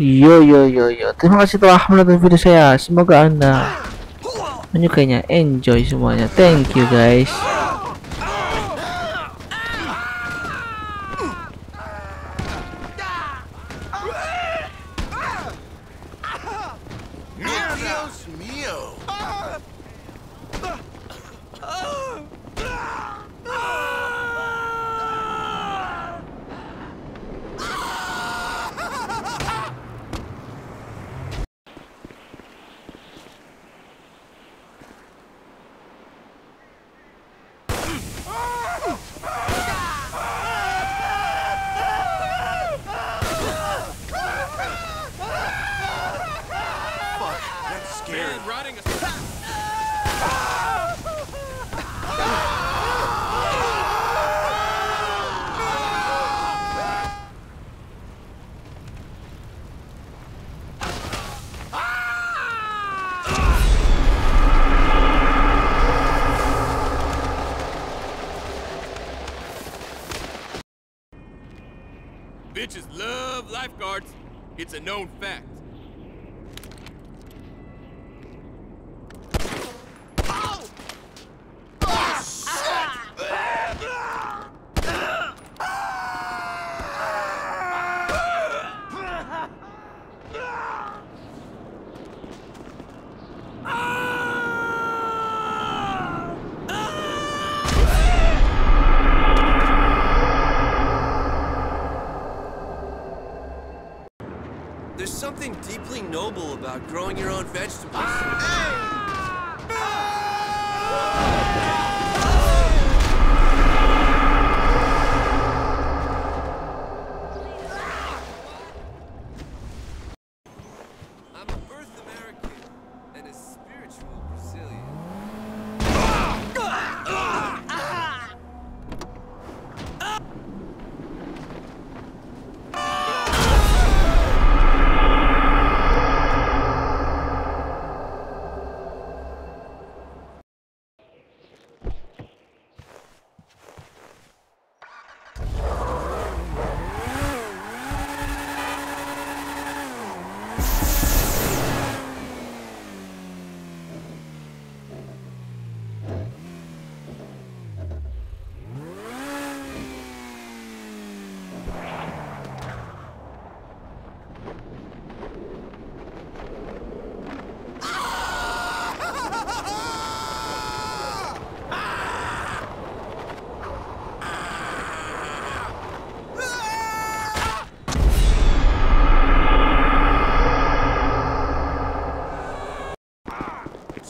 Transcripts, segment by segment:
Yo yo yo yo. Terima kasih telah menonton video saya. Semoga anda menyukainya. Enjoy semuanya. Thank you guys. Riding a Bitches love lifeguards. It's a known fact. Something noble about growing your own vegetables. I'm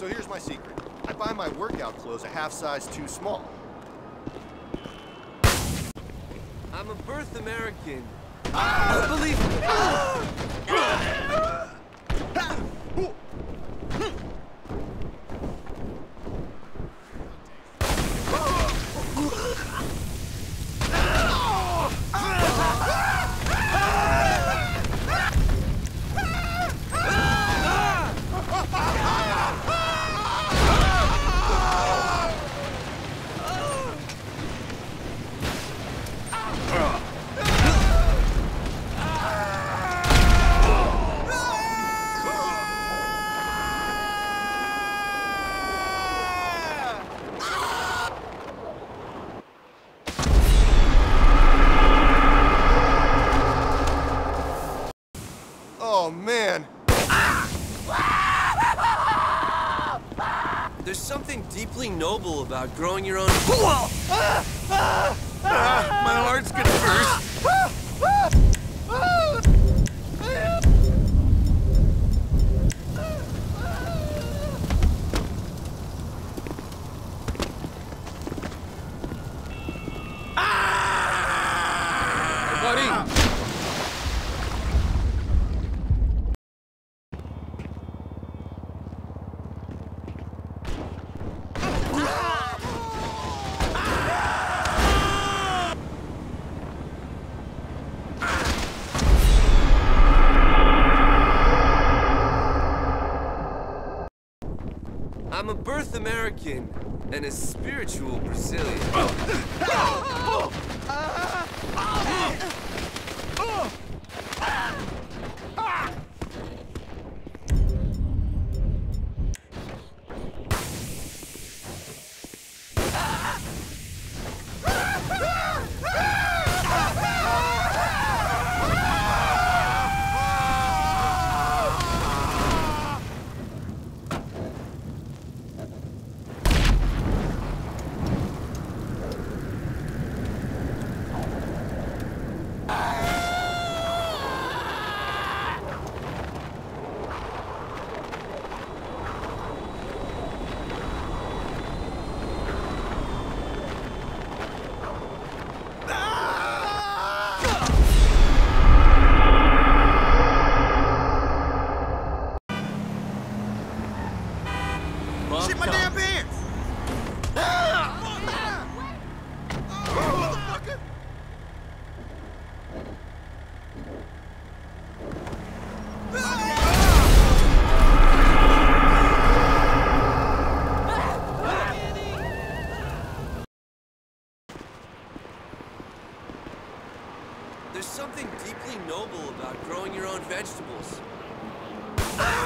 So here's my secret. I buy my workout clothes a half size too small. I'm a birth American. I believe. Oh something deeply noble about growing your own. my heart's gonna burst. I'm a birth American and a spiritual Brazilian. Ah! Ah! Ah! my damn pants! There's something deeply noble about growing your own vegetables. Ah!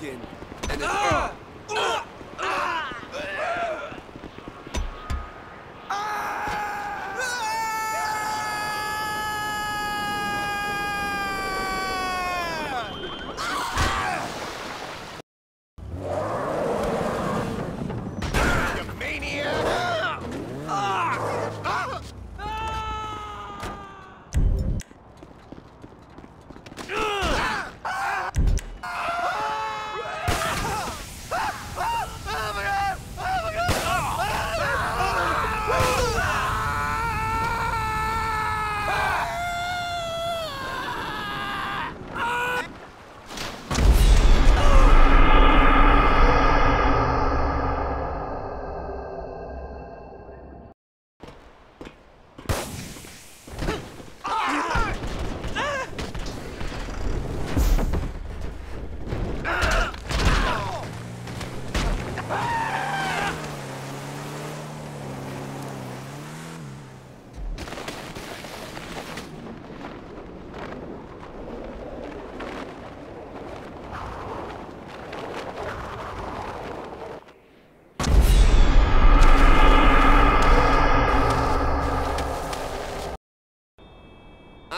Birth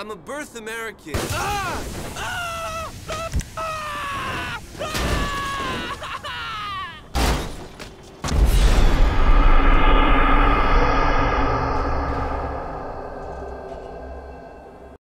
I'm a birth American. Ah! Ah!